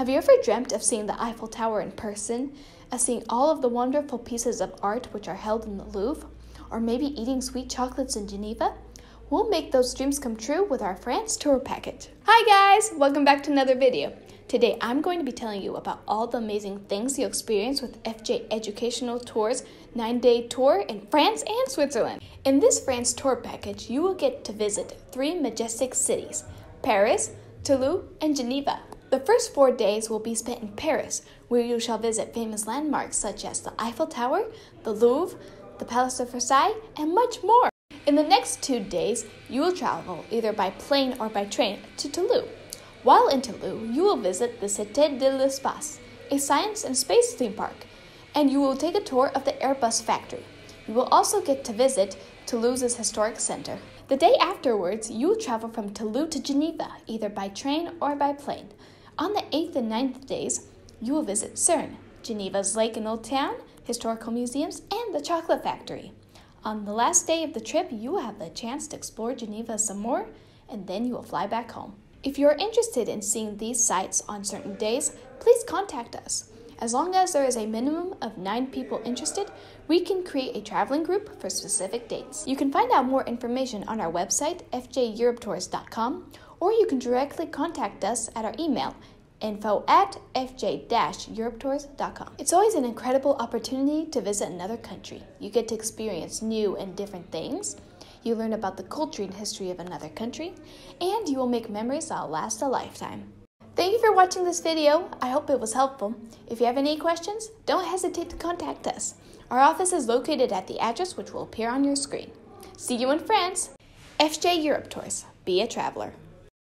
Have you ever dreamt of seeing the Eiffel Tower in person, of seeing all of the wonderful pieces of art which are held in the Louvre, or maybe eating sweet chocolates in Geneva? We'll make those dreams come true with our France tour package. Hi guys, welcome back to another video. Today I'm going to be telling you about all the amazing things you'll experience with FJ Educational Tours 9-day tour in France and Switzerland. In this France tour package, you will get to visit three majestic cities, Paris, Toulouse, and Geneva. The first four days will be spent in Paris, where you shall visit famous landmarks such as the Eiffel Tower, the Louvre, the Palace of Versailles, and much more. In the next two days, you will travel either by plane or by train to Toulouse. While in Toulouse, you will visit the Cité de l'Espace, a science and space theme park, and you will take a tour of the Airbus factory. You will also get to visit Toulouse's historic center. The day afterwards, you will travel from Toulouse to Geneva, either by train or by plane. On the 8th and 9th days, you will visit CERN, Geneva's Lake and Old Town, historical museums, and the chocolate factory. On the last day of the trip, you will have the chance to explore Geneva some more, and then you will fly back home. If you are interested in seeing these sites on certain days, please contact us. As long as there is a minimum of nine people interested, we can create a traveling group for specific dates. You can find out more information on our website, fjeuropetours.com, or you can directly contact us at our email, info at fj-europetours.com. It's always an incredible opportunity to visit another country. You get to experience new and different things. You learn about the culture and history of another country, and you will make memories that'll last a lifetime. Thank you for watching this video. I hope it was helpful. If you have any questions, don't hesitate to contact us. Our office is located at the address which will appear on your screen. See you in France! FJ Europe Tours. Be a traveler.